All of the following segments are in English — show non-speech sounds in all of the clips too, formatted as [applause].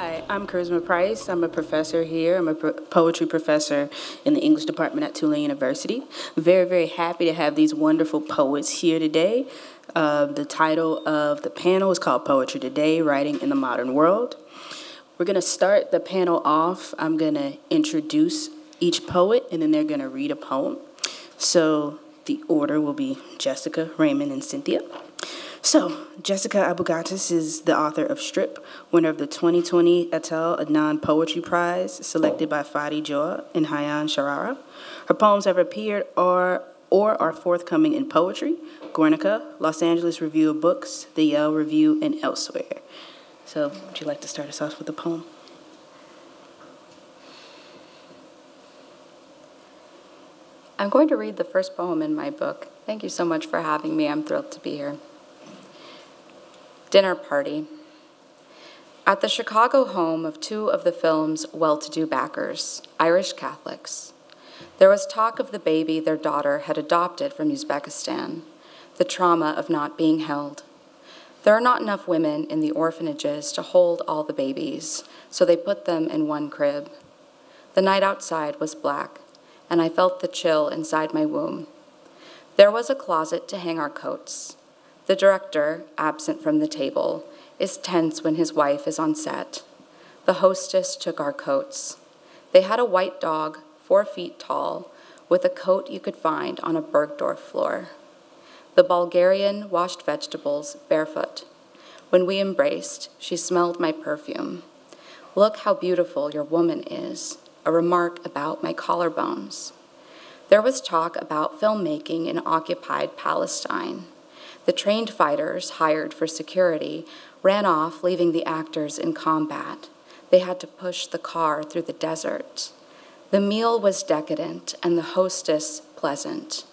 Hi, I'm Karisma Price. I'm a professor here. I'm a poetry professor in the English department at Tulane University. Very, very happy to have these wonderful poets here today. Uh, the title of the panel is called Poetry Today Writing in the Modern World. We're going to start the panel off. I'm going to introduce each poet, and then they're going to read a poem. So the order will be Jessica, Raymond, and Cynthia. So, Jessica Abughattas is the author of Strip, winner of the 2020 Etel Adnan Poetry Prize, selected by Fady Joudah and Hayan Charara. Her poems have appeared or, or are forthcoming in Poetry, Guernica, Los Angeles Review of Books, the Yale Review, and elsewhere. So, would you like to start us off with a poem? I'm going to read the first poem in my book. Thank you so much for having me. I'm thrilled to be here. Dinner Party. At the Chicago home of two of the film's well to do backers, Irish Catholics, there was talk of the baby their daughter had adopted from Uzbekistan, the trauma of not being held. There are not enough women in the orphanages to hold all the babies, so they put them in one crib. The night outside was black, and I felt the chill inside my womb. There was a closet to hang our coats. The director, absent from the table, is tense when his wife is on set. The hostess took our coats. They had a white dog, four feet tall, with a coat you could find on a Bergdorf floor. The Bulgarian washed vegetables barefoot. When we embraced, she smelled my perfume. Look how beautiful your woman is, a remark about my collarbones. There was talk about filmmaking in occupied Palestine. The trained fighters, hired for security, ran off, leaving the actors in combat. They had to push the car through the desert. The meal was decadent and the hostess pleasant.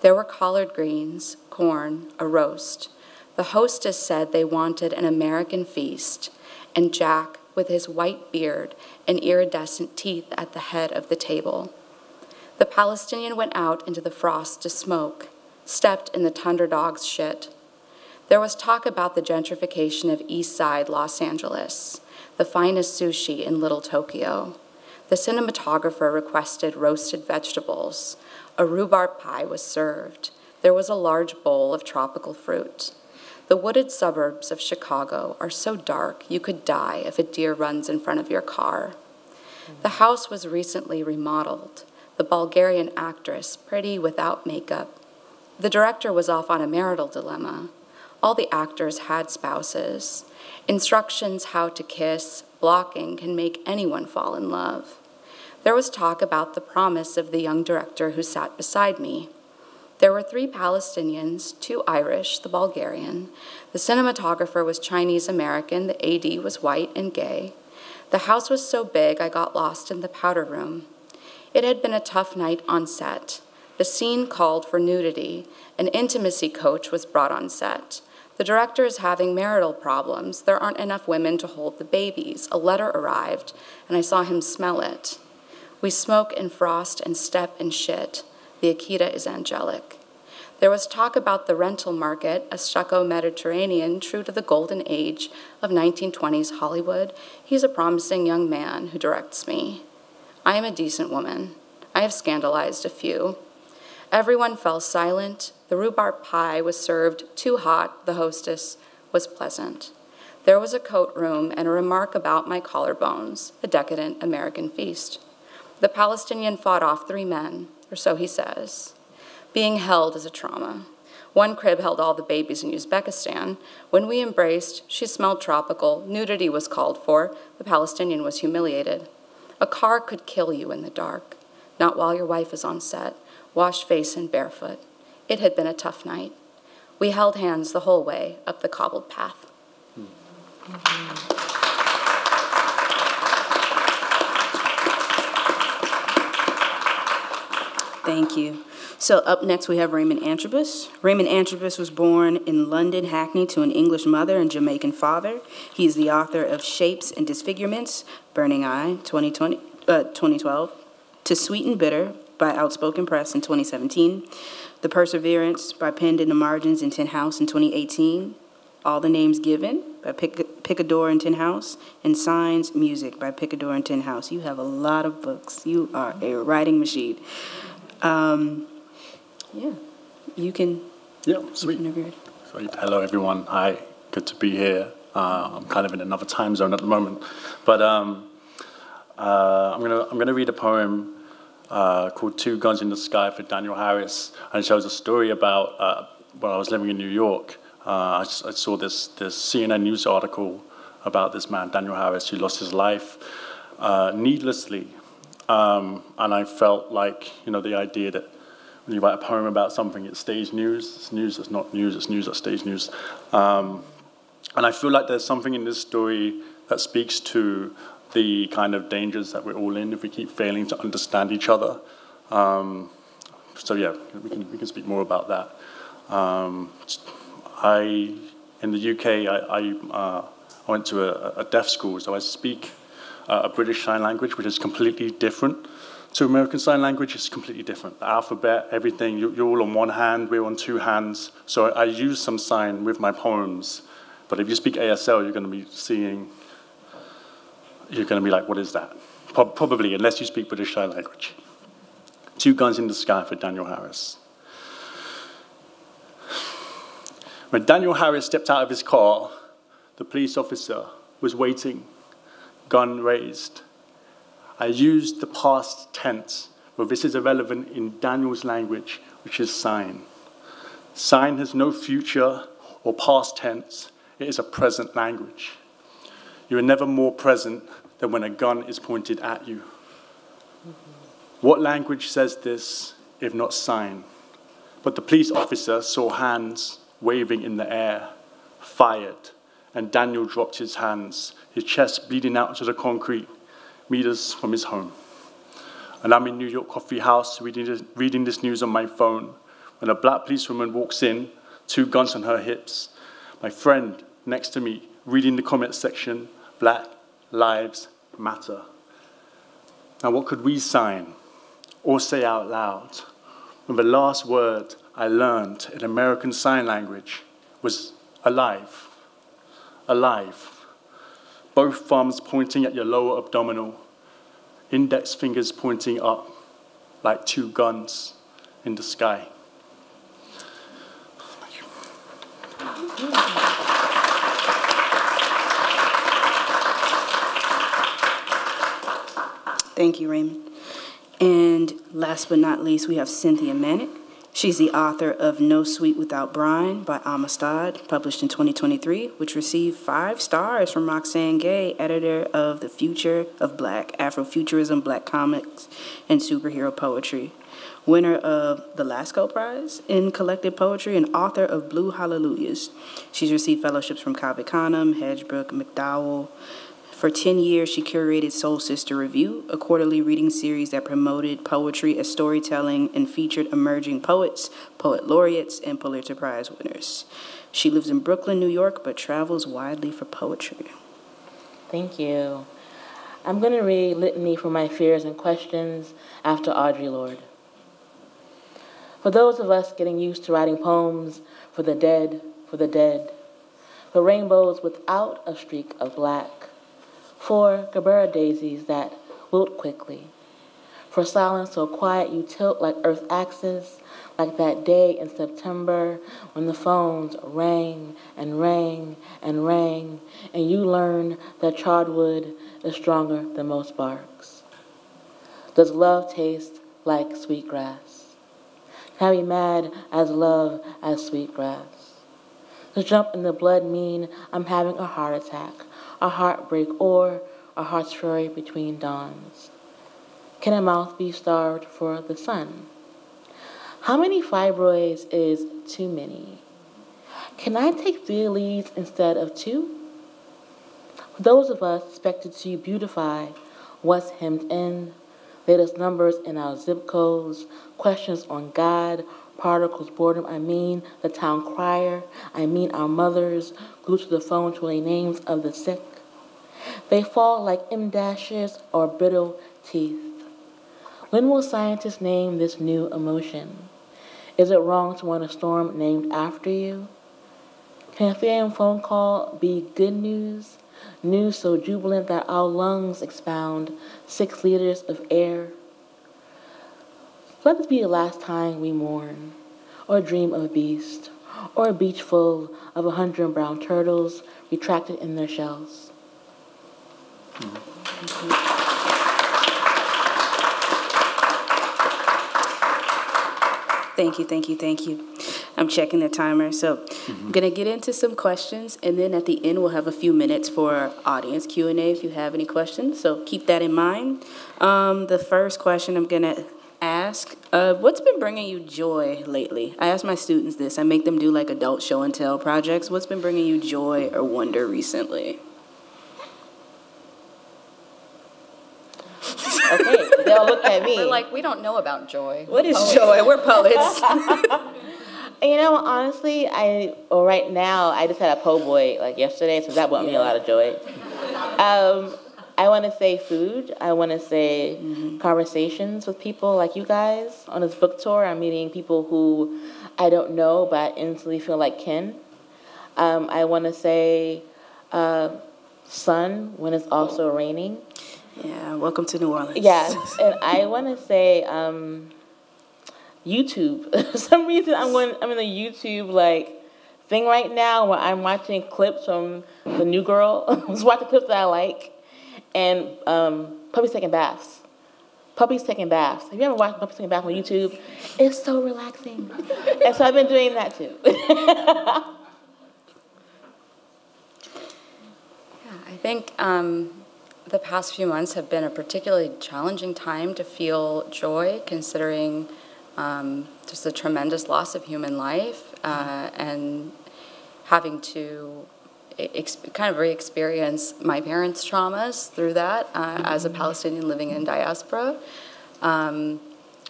There were collard greens, corn, a roast. The hostess said they wanted an American feast, and Jack, with his white beard and iridescent teeth at the head of the table. The Palestinian went out into the frost to smoke stepped in the Thunder Dog's shit. There was talk about the gentrification of East Side Los Angeles, the finest sushi in Little Tokyo. The cinematographer requested roasted vegetables. A rhubarb pie was served. There was a large bowl of tropical fruit. The wooded suburbs of Chicago are so dark you could die if a deer runs in front of your car. The house was recently remodeled. The Bulgarian actress, pretty without makeup, the director was off on a marital dilemma. All the actors had spouses. Instructions how to kiss, blocking can make anyone fall in love. There was talk about the promise of the young director who sat beside me. There were three Palestinians, two Irish, the Bulgarian. The cinematographer was Chinese American, the AD was white and gay. The house was so big I got lost in the powder room. It had been a tough night on set. The scene called for nudity. An intimacy coach was brought on set. The director is having marital problems. There aren't enough women to hold the babies. A letter arrived, and I saw him smell it. We smoke and frost and step and shit. The Akita is angelic. There was talk about the rental market, a stucco Mediterranean true to the golden age of 1920s Hollywood. He's a promising young man who directs me. I am a decent woman. I have scandalized a few. Everyone fell silent. The rhubarb pie was served too hot. The hostess was pleasant. There was a coat room and a remark about my collarbones, a decadent American feast. The Palestinian fought off three men, or so he says. Being held is a trauma. One crib held all the babies in Uzbekistan. When we embraced, she smelled tropical. Nudity was called for. The Palestinian was humiliated. A car could kill you in the dark, not while your wife is on set washed face and barefoot. It had been a tough night. We held hands the whole way up the cobbled path. Thank you. So up next we have Raymond Antrobus. Raymond Antrobus was born in London, Hackney, to an English mother and Jamaican father. He is the author of Shapes and Disfigurements, Burning Eye, 2020, uh, 2012, To Sweeten Bitter, by Outspoken Press in 2017, The Perseverance by Penned in the Margins in Tin House in 2018, All the Names Given by Pic- Picador and Tin House, and Signs Music by Picador and Tin House. You have a lot of books. You are a writing machine. Um, yeah, you can. Yeah, sweet. sweet. Hello, everyone. Hi, good to be here. Uh, I'm kind of in another time zone at the moment, but um, uh, I'm gonna I'm gonna read a poem uh, called Two Guns in the Sky for Daniel Harris, and it shows a story about uh, when I was living in New York. Uh, I, I, saw this, this CNN news article about this man, Daniel Harris, who lost his life uh, needlessly. Um, and I felt like, you know, the idea that when you write a poem about something, it stays news. It's news that's not news, it's news that stays news. Um, and I feel like there's something in this story that speaks to the kind of dangers that we're all in if we keep failing to understand each other. Um, so yeah, we can, we can speak more about that. Um, I, in the UK, I, I, uh, I went to a, a, deaf school, so I speak uh, a British Sign Language, which is completely different to American Sign Language. It's completely different. The alphabet, everything, you, are all on one hand, we're on two hands. So I, I use some sign with my poems, but if you speak ASL, you're going to be seeing, you're going to be like, what is that? Probably, unless you speak British Sign Language. Two Guns in the Sky for Daniel Harris. When Daniel Harris stepped out of his car, the police officer was waiting, gun raised. I used the past tense, but this is irrelevant in Daniel's language, which is sign. Sign has no future or past tense, it is a present language. You are never more present than when a gun is pointed at you. What language says this if not sign? But the police officer saw hands waving in the air, fired, and Daniel dropped his hands, his chest bleeding out to the concrete, meters from his home. And I'm in New York Coffee House reading this, reading this news on my phone when a black policewoman walks in, two guns on her hips. My friend next to me reading the comment section, Black Lives Matter. Now, what could we sign or say out loud when the last word I learned in American Sign Language was alive. Alive. Both thumbs pointing at your lower abdominal, index fingers pointing up like two guns in the sky. Thank you, Raymond. And last but not least, we have Cynthia Manick. She's the author of No Sweet Without Brine by Amistad, published in 2023, which received five stars from Roxane Gay, editor of The Future of Black, Afrofuturism, Black Comics, and Superhero Poetry. Winner of the Lascaux Prize in Collected Poetry and author of Blue Hallelujahs. She's received fellowships from Cave Canem, Hedgebrook, MacDowell, for 10 years, she curated Soul Sister Revue, a quarterly reading series that promoted poetry as storytelling and featured emerging poets, poet laureates, and Pulitzer Prize winners. She lives in Brooklyn, New York, but travels widely for poetry. Thank you. I'm going to read Litany for My Fears and Questions after Audre Lorde. For those of us getting used to writing poems for the dead, for the dead, for rainbows without a streak of black, for Gerbera daisies that wilt quickly, for silence so quiet you tilt like Earth's axis, like that day in September when the phones rang and rang and rang, and you learn that charred wood is stronger than most barks. Does love taste like sweet grass? Can I be mad as love as sweet grass? Does jump in the blood mean I'm having a heart attack? A heartbreak, or a heart's fury between dawns? Can a mouth be starved for the sun? How many fibroids is too many? Can I take three leads instead of two? Those of us expected to beautify what's hemmed in, latest numbers in our zip codes, questions on God, particles, boredom, I mean the town crier, I mean our mothers glued to the phone to the names of the sick, they fall like M dashes or brittle teeth. When will scientists name this new emotion? Is it wrong to want a storm named after you? Can a 3 a.m. phone call be good news? News so jubilant that our lungs expound six liters of air? Let this be the last time we mourn, or dream of a beast, or a beach full of a hundred brown turtles retracted in their shells. Thank you, thank you, thank you. I'm checking the timer. So mm-hmm. I'm going to get into some questions, and then at the end we'll have a few minutes for audience Q&A if you have any questions. So keep that in mind. Um, the first question I'm going to ask, uh, what's been bringing you joy lately? I ask my students this. I make them do like adult show and tell projects. What's been bringing you joy or wonder recently? okay, they'll look at [laughs] me. We're like, we don't know about joy. What is poets. joy? We're poets. [laughs] [laughs] you know, honestly, I well, right now I just had a po' boy like yesterday, so that brought me a lot of joy. Um, I want to say food. I want to say mm-hmm. conversations with people like you guys on this book tour. I'm meeting people who I don't know, but I instantly feel like kin. Um, I want to say uh, sun when it's also raining. Yeah, welcome to New Orleans. Yes, [laughs] and I want to say um, YouTube. [laughs] For some reason, I'm going. I'm in the YouTube like thing right now where I'm watching clips from the new girl. [laughs] I was watching clips that I like, and um, puppies taking baths. Puppies taking baths. Have you ever watched puppies taking baths on YouTube? It's so relaxing, and so I've been doing that too. yeah, I think. Um, the past few months have been a particularly challenging time to feel joy, considering um, just the tremendous loss of human life uh, and having to kind of re-experience my parents' traumas through that uh, as a Palestinian living in diaspora. Um,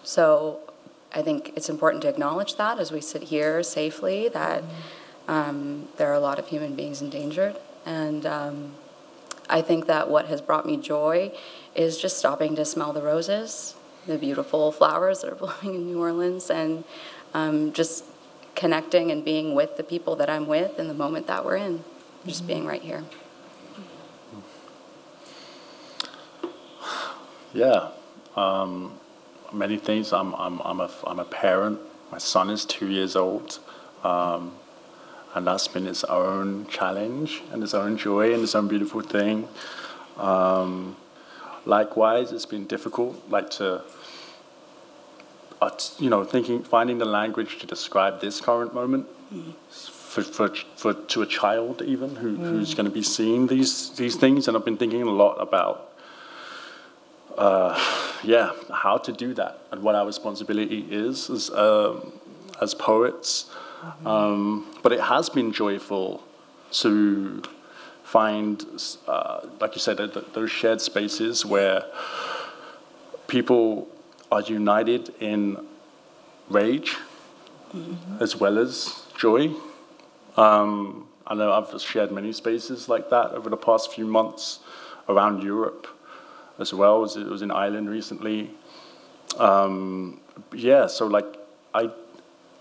so I think it's important to acknowledge that as we sit here safely, that um, there are a lot of human beings endangered. And um, I think that what has brought me joy is just stopping to smell the roses, the beautiful flowers that are [laughs] blooming in New Orleans, and um, just connecting and being with the people that I'm with in the moment that we're in, just mm-hmm. being right here. Yeah, um, many things. I'm, I'm, I'm, a, I'm a parent. My son is two years old. Um, and that's been its own challenge and its own joy and its own beautiful thing. Um, likewise, it's been difficult, like to, uh, you know, thinking, finding the language to describe this current moment for, for, for to a child even who, mm. who's going to be seeing these these things, and I've been thinking a lot about. Uh, yeah, how to do that and what our responsibility is as, um, as poets, um, but it has been joyful to find, uh, like you said, those shared spaces where people are united in rage mm-hmm. as well as joy. Um, I know I've shared many spaces like that over the past few months around Europe as well. As it was in Ireland recently. Um, yeah, so like I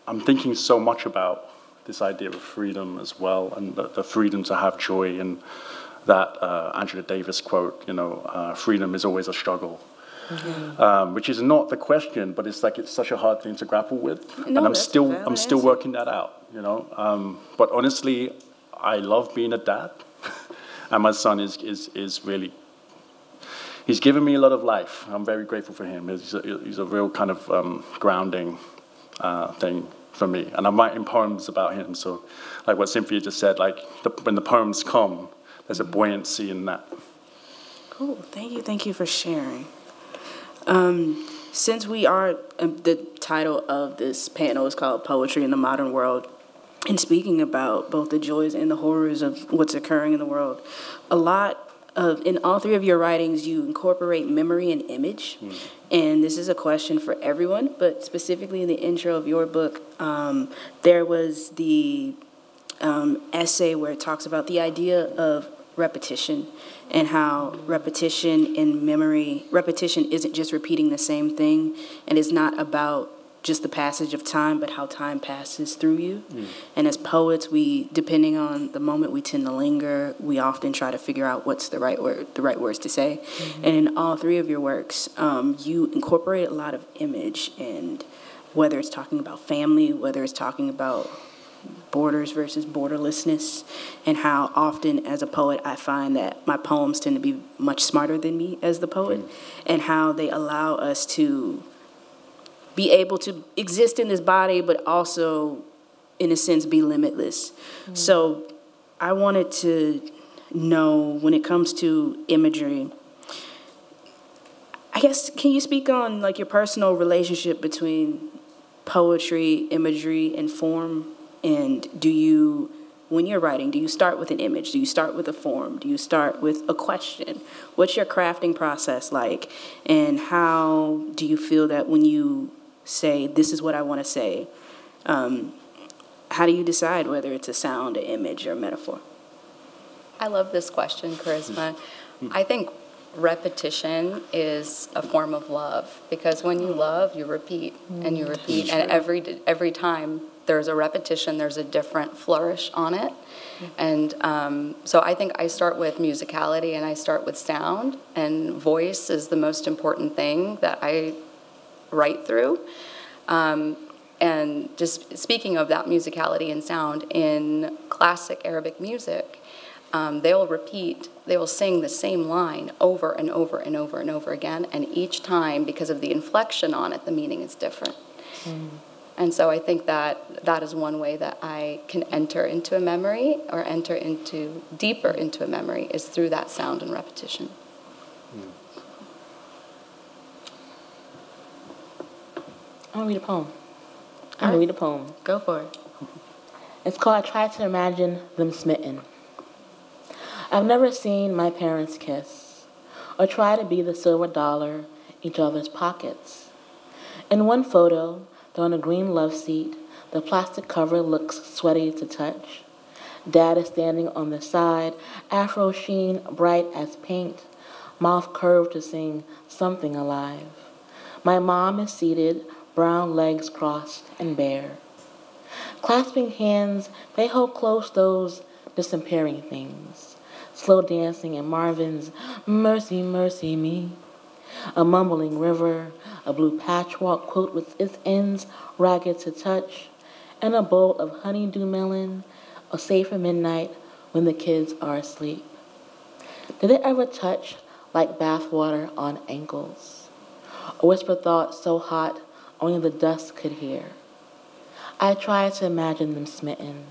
I'm thinking so much about this idea of freedom as well, and the, the freedom to have joy, and that uh, Angela Davis quote, you know, uh, freedom is always a struggle. Mm-hmm. Um, which is not the question, but it's like it's such a hard thing to grapple with, no, and I'm still I'm still working that out, you know. Um, but honestly, I love being a dad, [laughs] and my son is is is really he's given me a lot of life. I'm very grateful for him. He's a, he's a real kind of um, grounding uh, thing for me. And I'm writing poems about him. So, like what Cynthia just said, like the, when the poems come, there's a buoyancy in that. Cool. Thank you. Thank you for sharing. Um, since we are, um, the title of this panel is called Poetry in the Modern World, and speaking about both the joys and the horrors of what's occurring in the world, a lot of in all three of your writings you incorporate memory and image mm. and this is a question for everyone but specifically in the intro of your book um, there was the um, essay where it talks about the idea of repetition and how repetition in memory repetition isn't just repeating the same thing and it's not about just the passage of time, but how time passes through you. Mm. And as poets, we, depending on the moment, we tend to linger. We often try to figure out what's the right word, the right words to say. Mm-hmm. And in all three of your works, um, you incorporate a lot of image, and whether it's talking about family, whether it's talking about borders versus borderlessness, and how often as a poet I find that my poems tend to be much smarter than me as the poet, mm. and how they allow us to be able to exist in this body, but also, in a sense, be limitless. Mm-hmm. So, I wanted to know when it comes to imagery. I guess can you speak on like your personal relationship between poetry, imagery, and form? And do you, when you're writing, do you start with an image? Do you start with a form? Do you start with a question? What's your crafting process like? And how do you feel that when you say, this is what I want to say. Um, how do you decide whether it's a sound, an image, or a metaphor? I love this question, Karisma. I think repetition is a form of love because when you love, you repeat and you repeat, and every every time there's a repetition, there's a different flourish on it. And um, so I think I start with musicality and I start with sound, and voice is the most important thing that I right through. Um, and just speaking of that musicality and sound, in classic Arabic music, um, they will repeat, they will sing the same line over and over and over and over again, and each time, because of the inflection on it, the meaning is different. Mm. And so I think that that is one way that I can enter into a memory or enter into deeper into a memory is through that sound and repetition. I want to read a poem. I want to read a poem. Go for it. It's called I Try to Imagine Them Smitten. I've never seen my parents kiss or try to be the silver dollar each other's pockets. In one photo, they're on a green love seat. The plastic cover looks sweaty to touch. Dad is standing on the side, afro sheen bright as paint, mouth curved to sing something alive. My mom is seated brown legs crossed and bare. Clasping hands, they hold close those disappearing things. Slow dancing in Marvin's Mercy, Mercy Me. A mumbling river, a blue patchwork quilt with its ends ragged to touch, and a bowl of honeydew melon, a safer midnight when the kids are asleep. Did it ever touch like bathwater on ankles? A whisper thought so hot only the dust could hear. I tried to imagine them smitten,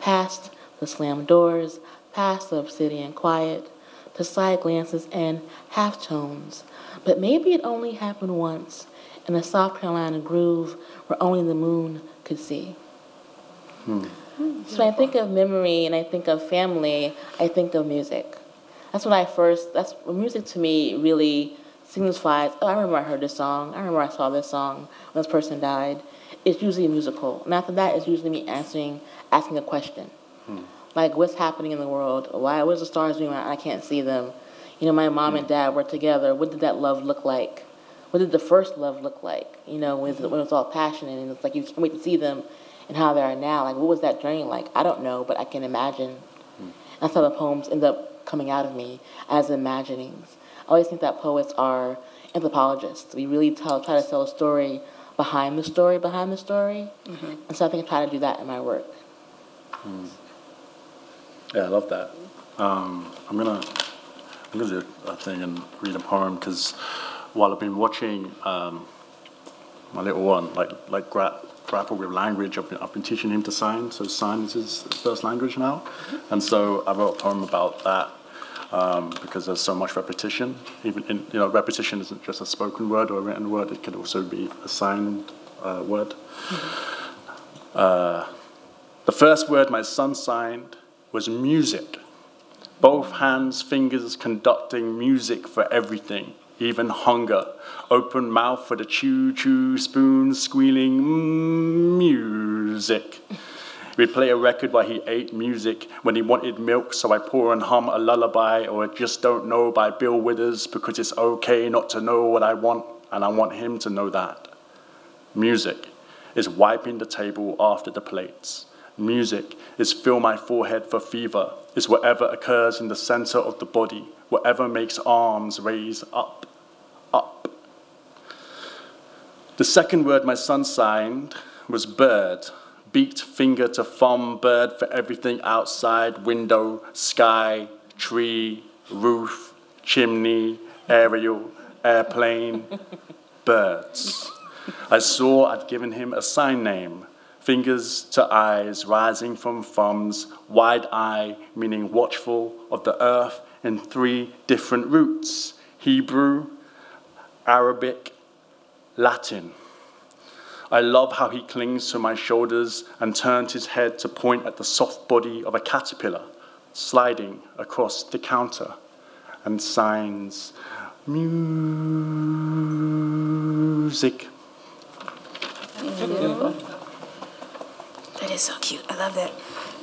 past the slammed doors, past the obsidian quiet, to side glances and half tones. But maybe it only happened once in a South Carolina groove where only the moon could see. Hmm. So when I think of memory and I think of family, I think of music. That's when I first, that's music to me really signifies, oh, I remember I heard this song. I remember I saw this song when this person died. It's usually a musical. And after that, it's usually me answering, asking a question. Hmm. Like, what's happening in the world? Why, where's the stars doing I can't see them? You know, my mom hmm. and dad were together. What did that love look like? What did the first love look like? You know, when, when it was all passionate and it's like you can't wait to see them and how they are now. Like, what was that journey like? I don't know, but I can imagine. Hmm. That's how the poems end up coming out of me as imaginings. I always think that poets are anthropologists. We really tell, try to tell a story behind the story, behind the story. Mm-hmm. And so I think I try to do that in my work. Mm. Yeah, I love that. Um, I'm gonna I'm gonna do a thing and read a poem because while I've been watching um, my little one like like gra- grapple with language, I've been, I've been teaching him to sign. So sign is his first language now, mm-hmm. and so I wrote a poem about that um, because there's so much repetition. Even in, you know, repetition isn't just a spoken word or a written word; it could also be a signed uh, word. Mm-hmm. Uh, the first word my son signed was music. Both hands, fingers conducting music for everything, even hunger. Open mouth for the chew, chew, spoon, squealing mm, music. We'd play a record while he ate music when he wanted milk, so I pour and hum a lullaby or Just Don't Know by Bill Withers because it's okay not to know what I want, and I want him to know that. Music is wiping the table after the plates. Music is fill my forehead for fever, is whatever occurs in the center of the body, whatever makes arms raise up, up. The second word my son signed was bird, beat finger to thumb, bird for everything outside, window, sky, tree, roof, chimney, aerial, airplane, [laughs] birds. I saw I'd given him a sign name, fingers to eyes rising from thumbs, wide eye meaning watchful of the earth in three different roots Hebrew, Arabic, Latin. I love how he clings to my shoulders and turns his head to point at the soft body of a caterpillar sliding across the counter and signs music. That is so cute. I love that.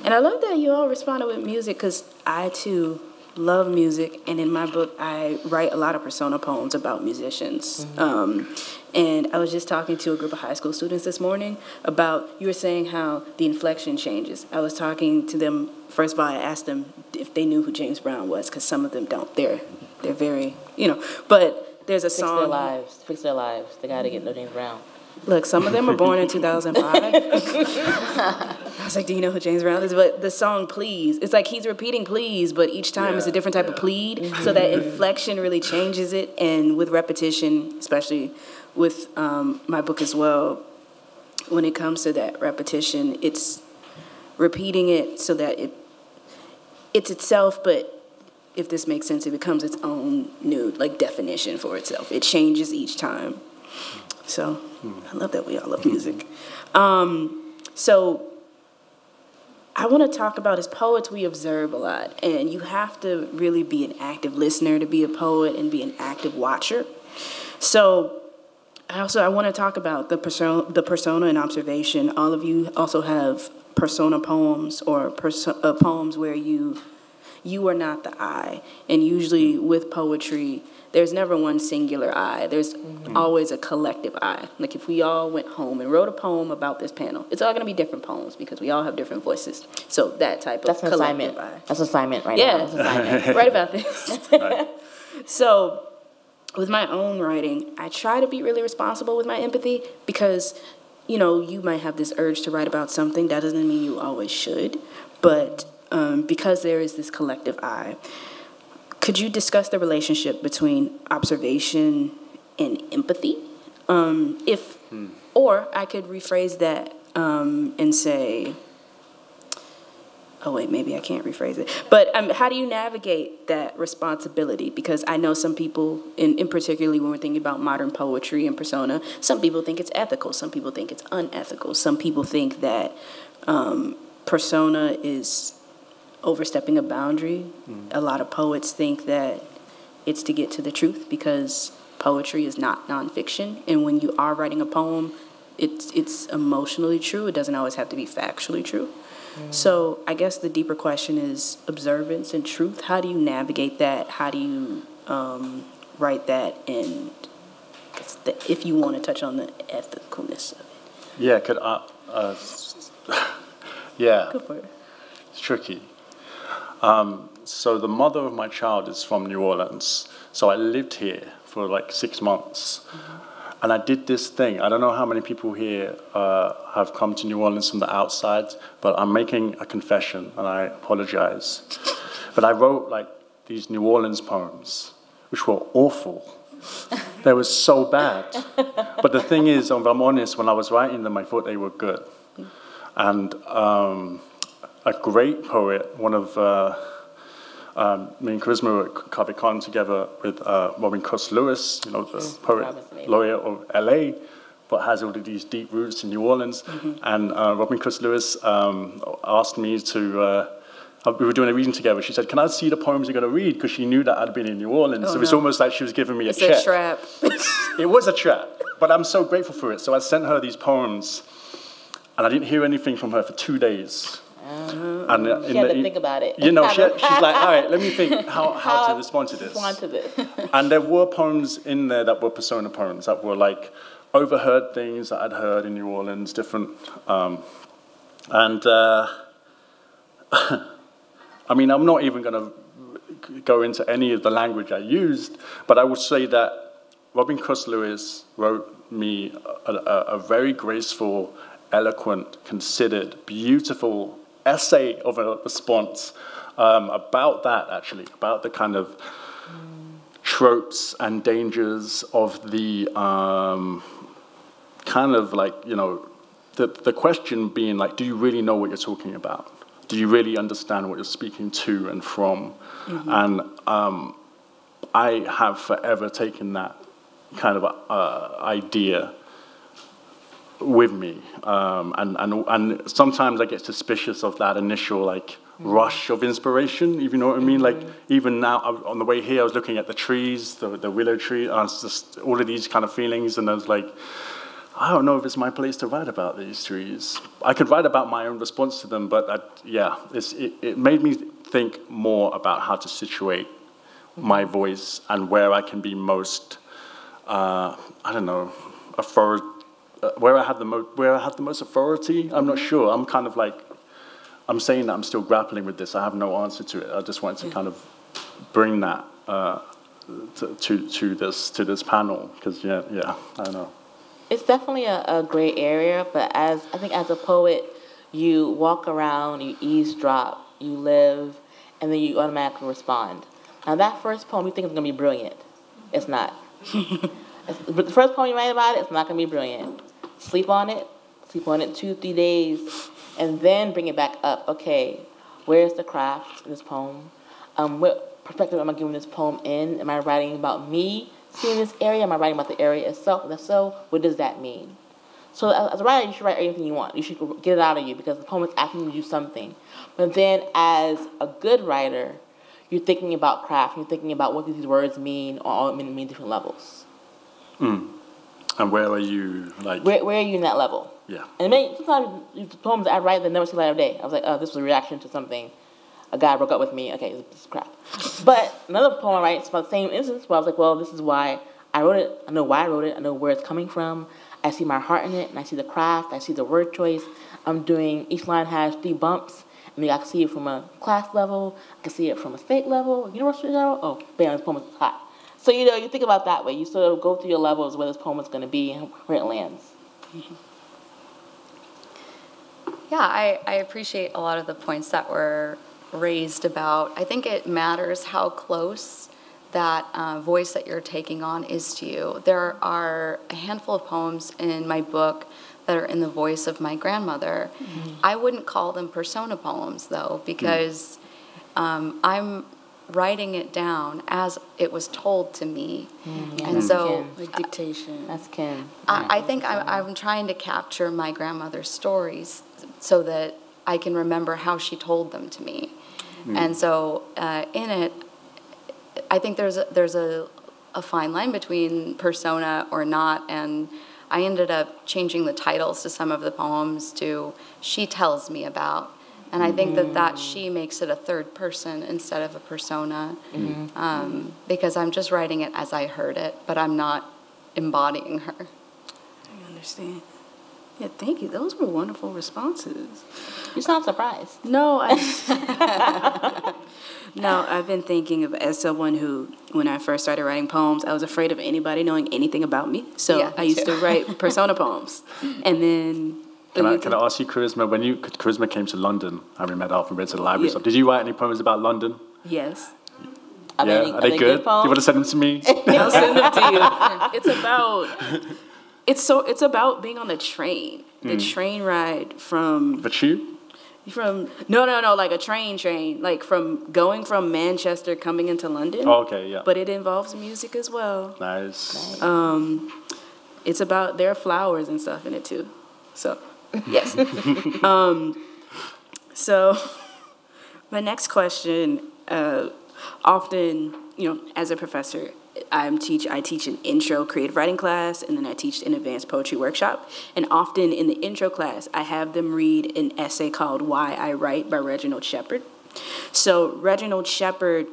And I love that you all responded with music because I too love music. And in my book, I write a lot of persona poems about musicians. Mm-hmm. Um, and I was just talking to a group of high school students this morning about, you were saying how the inflection changes. I was talking to them, first of all, I asked them if they knew who James Brown was because some of them don't. They're, they're very, you know, but there's a Fix song. their lives. Fix their lives. They got to get no James Brown. Look, some of them were born in 2005. [laughs] I was like, do you know who James Brown is? But the song Please, it's like he's repeating please, but each time Yeah, it's a different type of yeah. plead. So that inflection really changes it. And with repetition, especially with um, my book as well, when it comes to that repetition, it's repeating it so that it it's itself, but if this makes sense, it becomes its own new like definition for itself. It changes each time. So I love that we all love music. Um, so I want to talk about as poets, we observe a lot, and you have to really be an active listener to be a poet and be an active watcher. So I also I want to talk about the persona, the persona and observation. All of you also have persona poems or perso- uh, poems where you you are not the I, and usually with poetry, there's never one singular I. There's always a collective I. Like if we all went home and wrote a poem about this panel, it's all going to be different poems because we all have different voices. So that type of That's an collective assignment. I. That's an assignment right Yeah. now. That's assignment. [laughs] right about this. [laughs] so, with my own writing, I try to be really responsible with my empathy because, you know, you might have this urge to write about something. That doesn't mean you always should, but um, because there is this collective I, could you discuss the relationship between observation and empathy? Um, if, or I could rephrase that um, and say, oh wait, maybe I can't rephrase it. But um, how do you navigate that responsibility? Because I know some people, in, in particularly when we're thinking about modern poetry and persona, some people think it's ethical, some people think it's unethical, some people think that um, persona is overstepping a boundary. A lot of poets think that it's to get to the truth because poetry is not nonfiction, and when you are writing a poem, it's it's emotionally true. It doesn't always have to be factually true. So I guess the deeper question is observance and truth. How do you navigate that? How do you um, write that? And the, if you want to touch on the ethicalness of it, Yeah, could I? Uh, [laughs] yeah, go for it. it's tricky. Um, so the mother of my child is from New Orleans. So I lived here for like six months. And I did this thing. I don't know how many people here uh, have come to New Orleans from the outside, but I'm making a confession and I apologize. [laughs] But I wrote like these New Orleans poems, which were awful. they were so bad. [laughs] But the thing is, if I'm honest, when I was writing them, I thought they were good. And um, a great poet, one of uh, um, me and Karisma were at Cave Canem together with uh, Robin Coste Lewis, you know, the poet laureate of LA, but has all of these deep roots in New Orleans. And uh, Robin Coste Lewis um, asked me to. Uh, we were doing a reading together. She said, "Can I see the poems you're going to read?" Because she knew that I'd been in New Orleans. Oh, so it was almost like she was giving me It's a check. a trap. [laughs] It was a trap, but I'm so grateful for it. So I sent her these poems, and I didn't hear anything from her for two days. And uh, She had the to think about it. You know, she, she's like, all right, let me think [laughs] how, how, to respond to this. Respond to this. [laughs] And there were poems in there that were persona poems that were like, overheard things that I'd heard in New Orleans, different, um, and uh, [laughs] I mean, I'm not even going to go into any of the language I used, but I would say that Robin Coste Lewis wrote me a, a, a very graceful, eloquent, considered, beautiful essay of a response um, about that, actually, about the kind of tropes and dangers of the um, kind of like, you know, the, the question being like, do you really know what you're talking about? Do you really understand what you're speaking to and from? Mm-hmm. And um, I have forever taken that kind of uh, idea with me. Um, and, and, and sometimes I get suspicious of that initial like mm-hmm. rush of inspiration, if you know what I mean. Like even now on the way here, I was looking at the trees, the, the willow tree, uh, just all of these kind of feelings, and I was like, I don't know if it's my place to write about these trees. I could write about my own response to them, but I, yeah, it, it made me think more about how to situate my voice and where I can be most, uh, I don't know, author- uh, where I have the most, where I have the most authority. I'm not sure. I'm kind of like, I'm saying that I'm still grappling with this. I have no answer to it. I just wanted to kind of bring that uh, to, to, to this to this panel because yeah, yeah, I know it's definitely a, a gray area, but as I think as a poet, you walk around, you eavesdrop, you live, and then you automatically respond. Now that first poem you think is gonna be brilliant. It's not. [laughs] the first poem you write about it, it's not gonna be brilliant. Sleep on it, sleep on it two, three days, and then bring it back up. Okay, where's the craft in this poem? Um, what perspective am I giving this poem in? Am I writing about me? seeing this area? Am I writing about the area itself? And if so, what does that mean? So as a writer, you should write anything you want. You should get it out of you because the poem is asking you to do something. But then as a good writer, you're thinking about craft. You're thinking about what these words mean on all mean different levels. Mm. And where are you, like? Where, where are you in that level? Yeah. And many, sometimes the poems I write that never see the light of day. I was like, oh, this was a reaction to something a guy broke up with me. Okay, this is crap. [laughs] but another poem I write is about the same instance where I was like, well, this is why I wrote it. I know why I wrote it. I know where it's coming from. I see my heart in it, and I see the craft. I see the word choice. I'm doing each line has three bumps. I mean, I can see it from a class level. I can see it from a state level, university level. Oh, bam, this poem is hot. So you know, you think about that way. You sort of go through your levels where this poem is going to be and where it lands. Yeah, I, I appreciate a lot of the points that were raised about. I think it matters how close that uh, voice that you're taking on is to you. There are a handful of poems in my book that are in the voice of my grandmother. Mm-hmm. I wouldn't call them persona poems though, because um, I'm writing it down as it was told to me. Mm-hmm. And so, like dictation. That's kin. I, I think I'm, I'm trying to capture my grandmother's stories so that I can remember how she told them to me. Mm. And so uh, in it, I think there's a, there's a, a fine line between persona or not, and I ended up changing the titles to some of the poems to "She Tells Me About," and I think that that she makes it a third person instead of a persona, mm-hmm. um, because I'm just writing it as I heard it, but I'm not embodying her. I understand. Yeah, thank you. Those were wonderful responses. You sound surprised. No, I. [laughs] [laughs] no, I've been thinking of as someone who, when I first started writing poems, I was afraid of anybody knowing anything about me. So yeah, I used too. to write [laughs] persona poems, and then. Can I, can I ask you, Karisma, when you Karisma came to London, and we met up and went to the library, yeah. so did you write any poems about London? Yes. Are yeah, they, are, are they, they good? good Do you want to send them to me? [laughs] I'll send them to you. [laughs] It's about it's so it's about being on the train, the mm. train ride from the tube. From no no no like a train train like from going from Manchester coming into London. Oh, okay, yeah. But it involves music as well. Nice. Um, it's about there are flowers and stuff in it too. So yes. [laughs] um, so my next question, uh, often you know, as a professor, I'm teach I teach an intro creative writing class and then I teach an advanced poetry workshop. And often in the intro class, I have them read an essay called Why I Write by Reginald Shepard. So Reginald Shepard,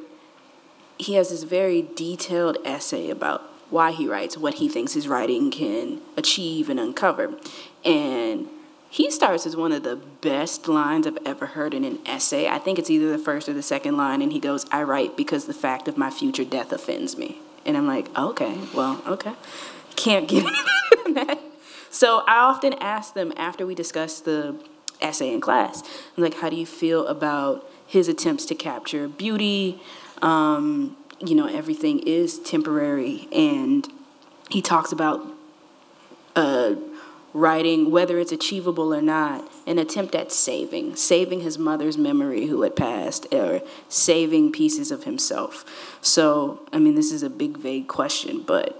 he has this very detailed essay about why he writes, what he thinks his writing can achieve and uncover. And he starts as one of the best lines I've ever heard in an essay. I think it's either the first or the second line, and he goes, I write because the fact of my future death offends me. And I'm like, okay, well, okay. Can't get [laughs] any better than that. So I often ask them after we discuss the essay in class, I'm like, how do you feel about his attempts to capture beauty? Um, you know, everything is temporary. And he talks about uh, writing, whether it's achievable or not, an attempt at saving, saving his mother's memory who had passed, or saving pieces of himself. So, I mean, this is a big, vague question, but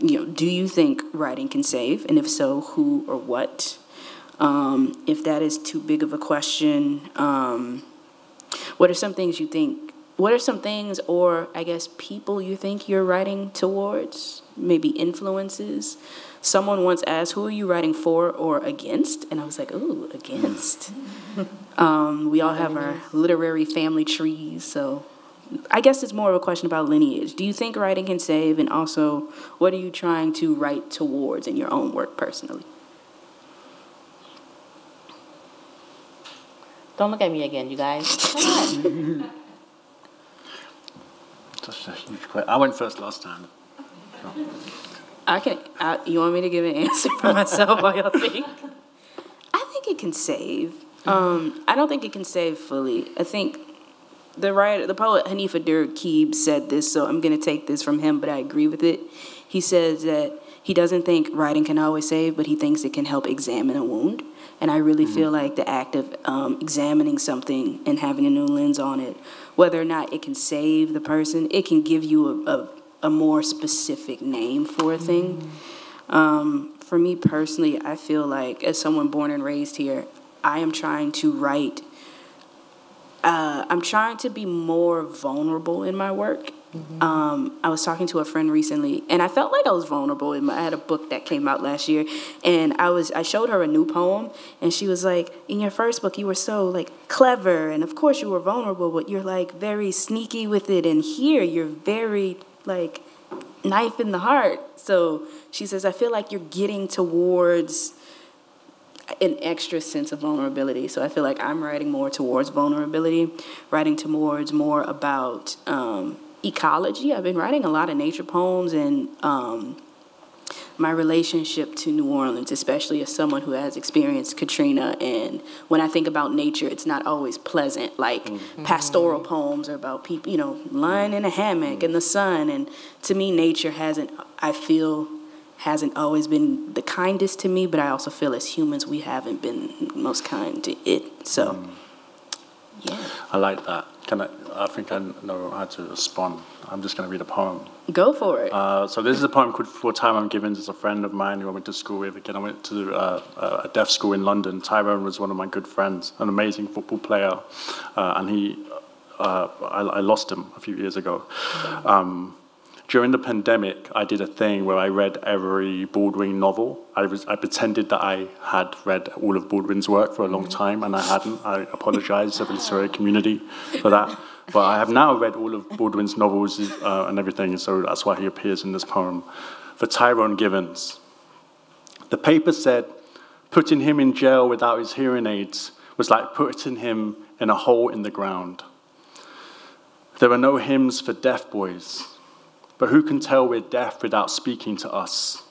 you know, do you think writing can save? And if so, who or what? Um, if that is too big of a question, um, what are some things you think? What are some things, or I guess people you think you're writing towards? Maybe influences someone once asked, "Who are you writing for or against?" And I was like, "Ooh, against." [laughs] um, we all have our literary family trees, so I guess it's more of a question about lineage. Do you think writing can save, and also, what are you trying to write towards in your own work personally? Don't look at me again, you guys. Come on. [laughs] That's a huge question. I went first last time. I can. I, you want me to give an answer for myself while y'all think? I think it can save. Um, I don't think it can save fully. I think the writer, the poet Hanif Abdurraqib said this, so I'm going to take this from him, but I agree with it. He says that he doesn't think writing can always save, but he thinks it can help examine a wound. And I really mm-hmm. feel like the act of um, examining something and having a new lens on it, whether or not it can save the person, it can give you a, a a more specific name for a thing. Mm. Um, for me personally, I feel like as someone born and raised here, I am trying to write. Uh, I'm trying to be more vulnerable in my work. Mm-hmm. Um, I was talking to a friend recently, and I felt like I was vulnerable. In my, I had a book that came out last year, and I was I showed her a new poem, and she was like, "In your first book, you were so like clever, and of course you were vulnerable, but you're like very sneaky with it, and here you're very like knife in the heart. So she says, I feel like you're getting towards an extra sense of vulnerability. So I feel like I'm writing more towards vulnerability, writing towards more about um, ecology. I've been writing a lot of nature poems and um, my relationship to New Orleans, especially as someone who has experienced Katrina. And when I think about nature, it's not always pleasant. Like mm-hmm. pastoral poems are about people, you know, lying in a hammock in the sun. And to me, nature hasn't, I feel, hasn't always been the kindest to me, but I also feel as humans, we haven't been most kind to it. So, mm. Yeah. I like that. Can I, I think I know how to respond. I'm just going to read a poem. Go for it. Uh, so this is a poem called For Tyrone Givens. It's a friend of mine who I went to school with. Again, I went to uh, a deaf school in London. Tyrone was one of my good friends, an amazing football player, uh, and he, uh, I, I, lost him a few years ago. Um, during the pandemic, I did a thing where I read every Baldwin novel. I, was, I pretended that I had read all of Baldwin's work for a long time, and I hadn't. I apologize to the literary community for that. But I have now read all of Baldwin's novels uh, and everything, so that's why he appears in this poem. For Tyrone Givens. The paper said, putting him in jail without his hearing aids was like putting him in a hole in the ground. There are no hymns for deaf boys. But who can tell we're deaf without speaking to us?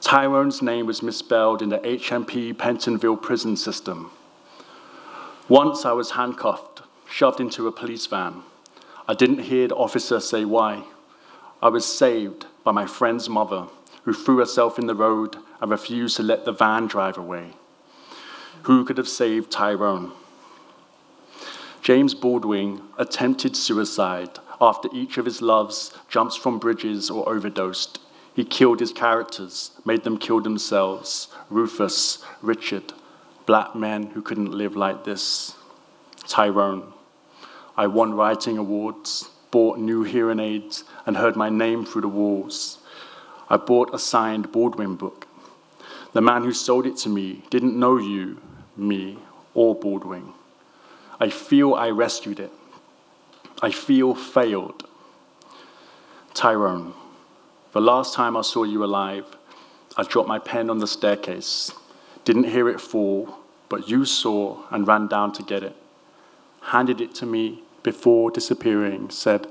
Tyrone's name was misspelled in the HMP Pentonville prison system. Once I was handcuffed, shoved into a police van. I didn't hear the officer say why. I was saved by my friend's mother, who threw herself in the road and refused to let the van drive away. Who could have saved Tyrone? James Baldwin attempted suicide after each of his loves jumps from bridges or overdosed. He killed his characters, made them kill themselves. Rufus, Richard, black men who couldn't live like this. Tyrone. I won writing awards, bought new hearing aids, and heard my name through the walls. I bought a signed Baldwin book. The man who sold it to me didn't know you, me, or Baldwin. I feel I rescued it. I feel failed. Tyrone. The last time I saw you alive, I dropped my pen on the staircase. Didn't hear it fall, but you saw and ran down to get it. Handed it to me before disappearing, said,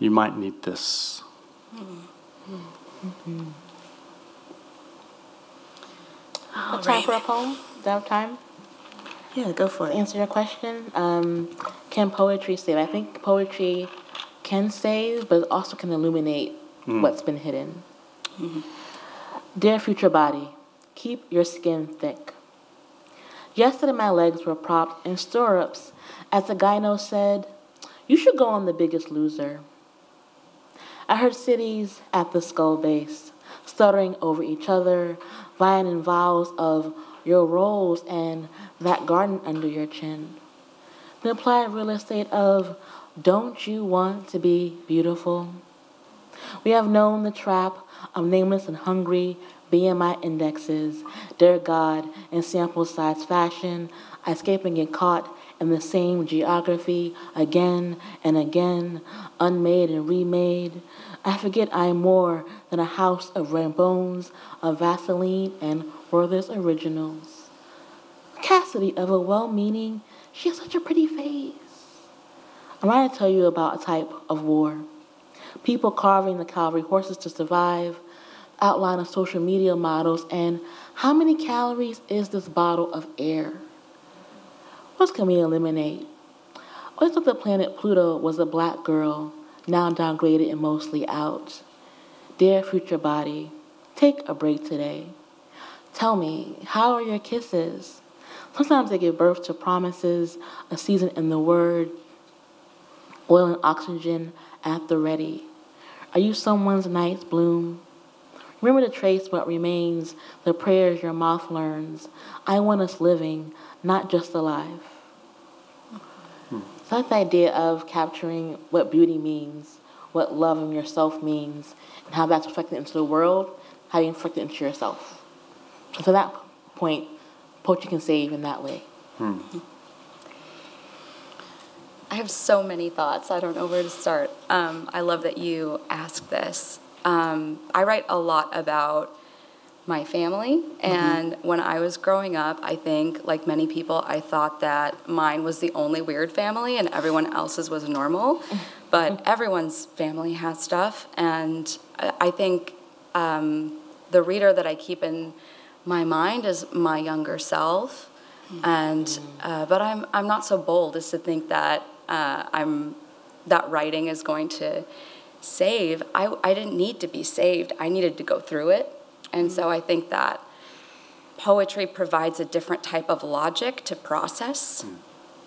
You might need this. Mm-hmm. time for a poem? Is that time? Yeah, go for it. Answer your question. Um, can poetry save? I think poetry can save, but also can illuminate mm. what's been hidden. Mm-hmm. Dear future body, keep your skin thick. Yesterday, my legs were propped in stirrups as the gyno said, You should go on the biggest loser. I heard cities at the skull base stuttering over each other, vying in vows of your roles and that garden under your chin. The implied real estate of don't you want to be beautiful? We have known the trap of nameless and hungry BMI indexes, dear God, in sample size fashion, escaping get caught in the same geography again and again, unmade and remade. I forget I am more than a house of red bones, of Vaseline and Werther's originals. Cassidy of a well meaning, she has such a pretty face. I'm going to tell you about a type of war. People carving the cavalry horses to survive, outline of social media models, and how many calories is this bottle of air? What can we eliminate? I thought the planet Pluto was a black girl, now downgraded and mostly out. Dear future body, take a break today. Tell me, how are your kisses? Sometimes they give birth to promises, a season in the word, oil and oxygen at the ready. Are you someone's night's bloom? Remember to trace what remains, the prayers your mouth learns. I want us living, not just alive. Hmm. So that's the idea of capturing what beauty means, what love yourself means, and how that's reflected into the world, how you reflect it into yourself. So to that point, poetry can save in that way. Hmm. I have so many thoughts. I don't know where to start. Um, I love that you asked this. Um, I write a lot about my family, mm-hmm. and mm-hmm. when I was growing up, I think, like many people, I thought that mine was the only weird family and everyone else's was normal. [laughs] But everyone's family has stuff, and I think um, the reader that I keep in my mind is my younger self. Mm-hmm. And uh, but I'm I'm not so bold as to think that uh, I'm that writing is going to save. I, I didn't need to be saved. I needed to go through it. And so I think that poetry provides a different type of logic to process.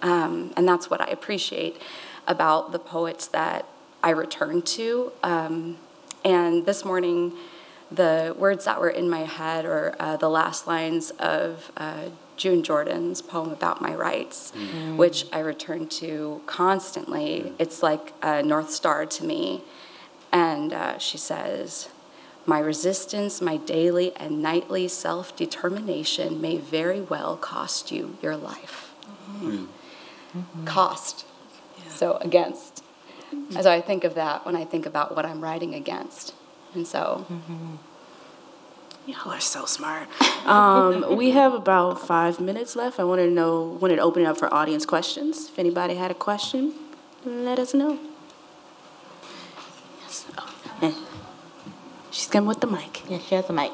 Um, and that's what I appreciate about the poets that I return to. Um, and this morning, the words that were in my head or uh, the last lines of uh, June Jordan's poem about my rights, mm. which I return to constantly. It's like a North Star to me. And uh, she says, My resistance, my daily and nightly self determination may very well cost you your life. Mm-hmm. Mm-hmm. Cost. Yeah. So, against. As I think of that when I think about what I'm writing against. And so. Mm-hmm. Y'all are so smart. [laughs] Um, we have about five minutes left. I want to know, wanted to open it up for audience questions. If anybody had a question, let us know. Yes. Oh, she's coming with the mic. Yeah, she has a mic.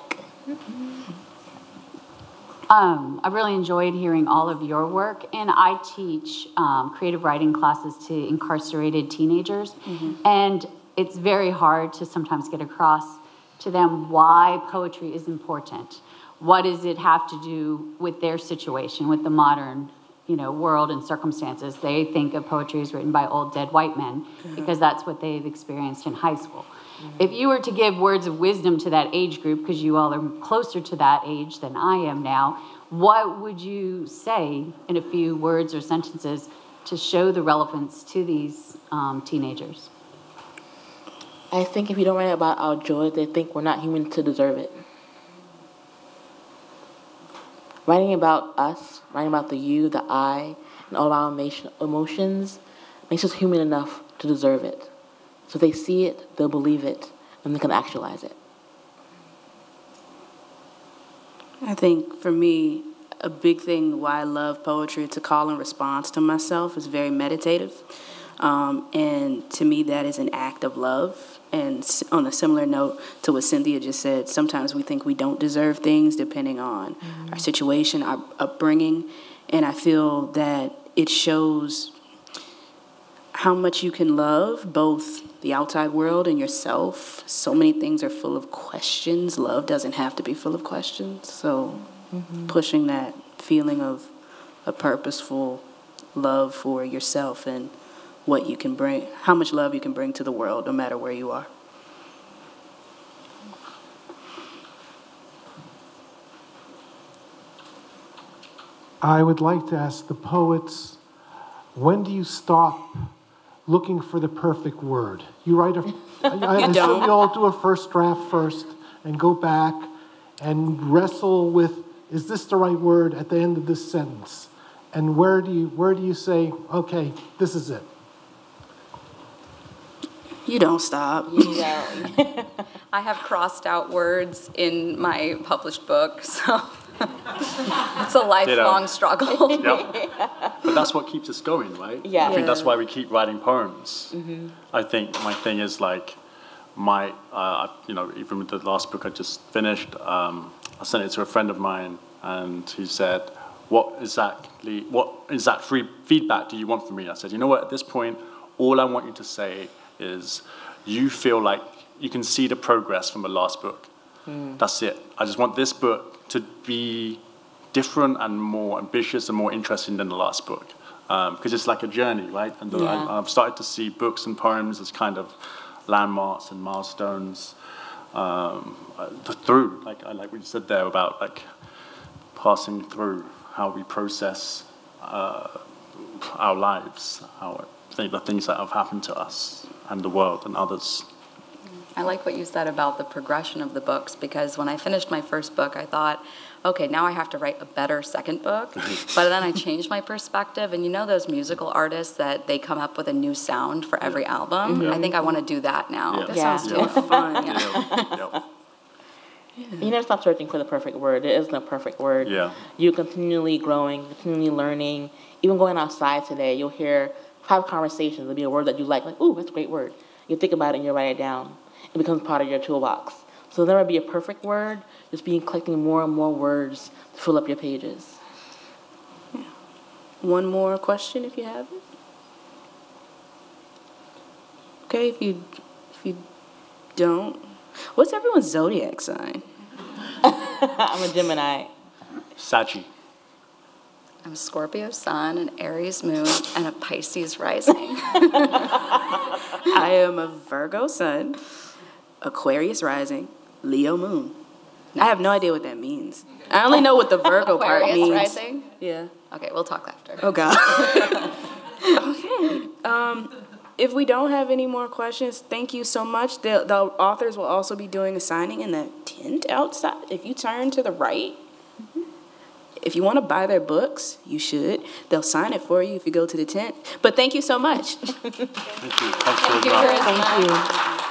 Um, I really enjoyed hearing all of your work, and I teach um, creative writing classes to incarcerated teenagers, mm-hmm. and it's very hard to sometimes get across to them why poetry is important. What does it have to do with their situation, with the modern you know, world and circumstances? They think of poetry as written by old dead white men mm-hmm. because that's what they've experienced in high school. Mm-hmm. If you were to give words of wisdom to that age group, because you all are closer to that age than I am now, what would you say in a few words or sentences to show the relevance to these um, teenagers? I think if we don't write about our joy, they think we're not human to deserve it. Writing about us, writing about the you, the I, and all our emotions makes us human enough to deserve it. So they see it, they'll believe it, and they can actualize it? I think for me, a big thing why I love poetry, a call and response to myself, is very meditative. Um, and to me, that is an act of love. And on a similar note to what Cynthia just said, sometimes we think we don't deserve things depending on mm-hmm. our situation, our upbringing. And I feel that it shows how much you can love both the outside world and yourself. So many things are full of questions. Love doesn't have to be full of questions. So mm-hmm. pushing that feeling of a purposeful love for yourself and what you can bring, how much love you can bring to the world, no matter where you are. I would like to ask the poets when do you stop looking for the perfect word? You write a, [laughs] I, I assume you all do a first draft first and go back and wrestle with is this the right word at the end of this sentence? And where do you, where do you say, okay, this is it? You don't stop. You don't. [laughs] I have crossed out words in my published book, so [laughs] it's a lifelong struggle. yep. [laughs] But that's what keeps us going, right? Yeah. I think that's why we keep writing poems. Mm-hmm. I think my thing is like, my, uh, you know, even with the last book I just finished, um, I sent it to a friend of mine, and he said, "What exactly? What exact free feedback do you want from me?" I said, "You know what? At this point, all I want you to say is you feel like you can see the progress from the last book. Mm. That's it. I just want this book to be different and more ambitious and more interesting than the last book. Because um, it's like a journey, right? And yeah. I, have started to see books and poems as kind of landmarks and milestones um, uh, through, like, like we said there about like passing through how we process uh, our lives, our, the things that have happened to us and the world and others. I like what you said about the progression of the books because when I finished my first book, I thought, okay, now I have to write a better second book. [laughs] but then I changed my perspective, and you know those musical artists that they come up with a new sound for every album? Mm-hmm. I think I want to do that now. Yeah. That yeah. sounds yeah. fun. [laughs] Yeah. You never stop searching for the perfect word. There is no perfect word. Yeah. You're continually growing, continually learning. Even going outside today, you'll hear five conversations. There'll be a word that you like, like, ooh, that's a great word. You think about it and you write it down. It becomes part of your toolbox. So there will be a perfect word, just being collecting more and more words to fill up your pages. Yeah. One more question if you have it. Okay, if you if you don't, what's everyone's zodiac sign? [laughs] I'm a Gemini. Sachi. I'm a Scorpio sun, an Aries moon, and a Pisces rising. [laughs] I am a Virgo sun, Aquarius rising, Leo moon. Nice. I have no idea what that means. I only know what the Virgo part means. rising? Yeah. Okay, we'll talk after. Oh, God. [laughs] okay. Um, if we don't have any more questions, thank you so much. The, the authors will also be doing a signing in the tent outside. If you turn to the right, mm-hmm. If you want to buy their books, you should. They'll sign it for you if you go to the tent. But thank you so much. thank you. Thanks thank you very much. Thank you.